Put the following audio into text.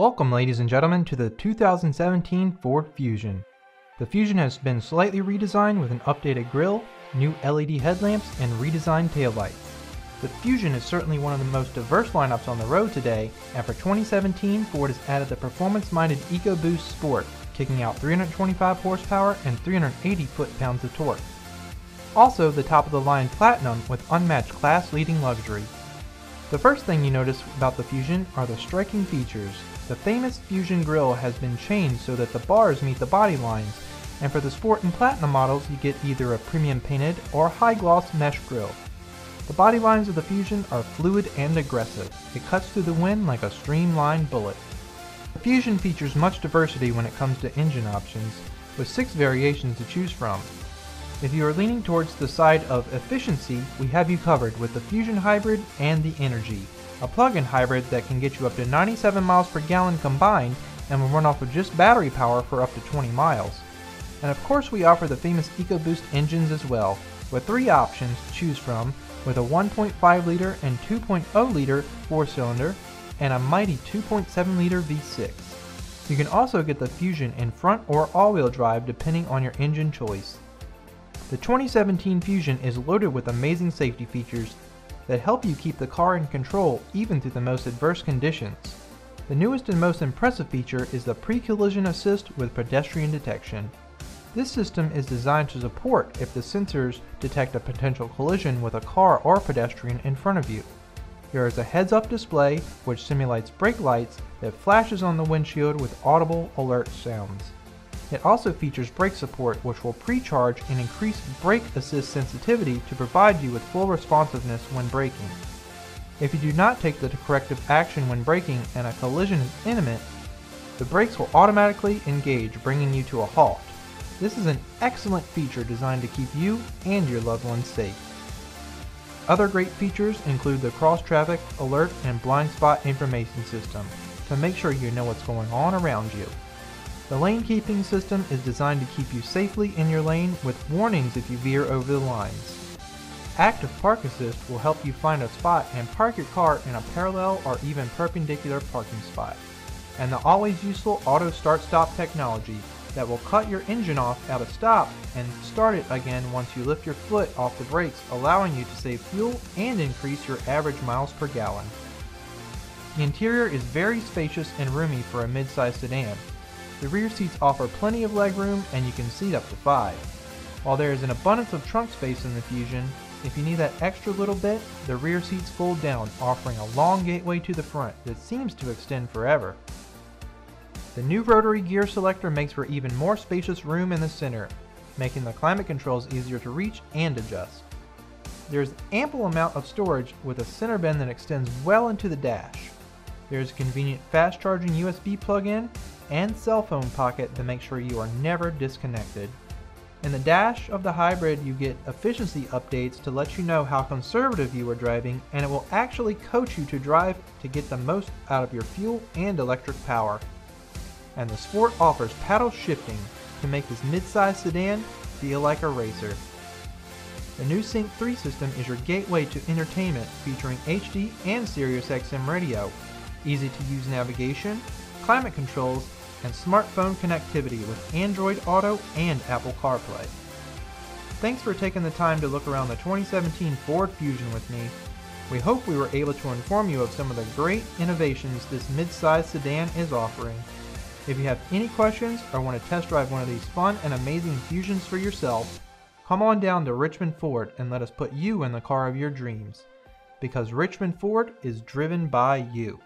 Welcome ladies and gentlemen to the 2017 Ford Fusion. The Fusion has been slightly redesigned with an updated grille, new LED headlamps, and redesigned taillights. The Fusion is certainly one of the most diverse lineups on the road today, and for 2017 Ford has added the performance-minded EcoBoost Sport, kicking out 325 horsepower and 380 foot-pounds of torque. Also the top of the line Platinum with unmatched class-leading luxury. The first thing you notice about the Fusion are the striking features. The famous Fusion grille has been changed so that the bars meet the body lines, and for the Sport and Platinum models you get either a premium painted or high gloss mesh grille. The body lines of the Fusion are fluid and aggressive. It cuts through the wind like a streamlined bullet. The Fusion features much diversity when it comes to engine options, with six variations to choose from. If you are leaning towards the side of efficiency, we have you covered with the Fusion Hybrid and the Energi, a plug-in hybrid that can get you up to 97 miles per gallon combined and will run off of just battery power for up to 20 miles. And of course we offer the famous EcoBoost engines as well, with three options to choose from with a 1.5 liter and 2.0 liter 4-cylinder and a mighty 2.7 liter V6. You can also get the Fusion in front or all-wheel drive depending on your engine choice. The 2017 Fusion is loaded with amazing safety features that help you keep the car in control even through the most adverse conditions. The newest and most impressive feature is the pre-collision assist with pedestrian detection. This system is designed to support if the sensors detect a potential collision with a car or pedestrian in front of you. There is a heads-up display which simulates brake lights that flashes on the windshield with audible alert sounds. It also features brake support which will pre-charge and increase brake assist sensitivity to provide you with full responsiveness when braking. If you do not take the corrective action when braking and a collision is imminent, the brakes will automatically engage bringing you to a halt. This is an excellent feature designed to keep you and your loved ones safe. Other great features include the cross traffic alert and blind spot information system to make sure you know what's going on around you. The lane keeping system is designed to keep you safely in your lane with warnings if you veer over the lines. Active Park Assist will help you find a spot and park your car in a parallel or even perpendicular parking spot. And the always useful auto start stop technology that will cut your engine off at a stop and start it again once you lift your foot off the brakes allowing you to save fuel and increase your average miles per gallon. The interior is very spacious and roomy for a mid-size sedan, the rear seats offer plenty of legroom and you can seat up to 5. While there is an abundance of trunk space in the Fusion, if you need that extra little bit, the rear seats fold down, offering a long gateway to the front that seems to extend forever. The new rotary gear selector makes for even more spacious room in the center, making the climate controls easier to reach and adjust. There's ample amount of storage with a center bin that extends well into the dash. There's a convenient fast charging USB plug-in and cell phone pocket to make sure you are never disconnected. In the dash of the hybrid you get efficiency updates to let you know how conservative you are driving and it will actually coach you to drive to get the most out of your fuel and electric power. And the Sport offers paddle shifting to make this mid-size sedan feel like a racer. The new Sync 3 system is your gateway to entertainment featuring HD and SiriusXM radio, easy to use navigation, climate controls, and smartphone connectivity with Android Auto and Apple CarPlay. Thanks for taking the time to look around the 2017 Ford Fusion with me. We hope we were able to inform you of some of the great innovations this mid-size sedan is offering. If you have any questions or want to test drive one of these fun and amazing Fusions for yourself, come on down to Richmond Ford and let us put you in the car of your dreams. Because Richmond Ford is driven by you.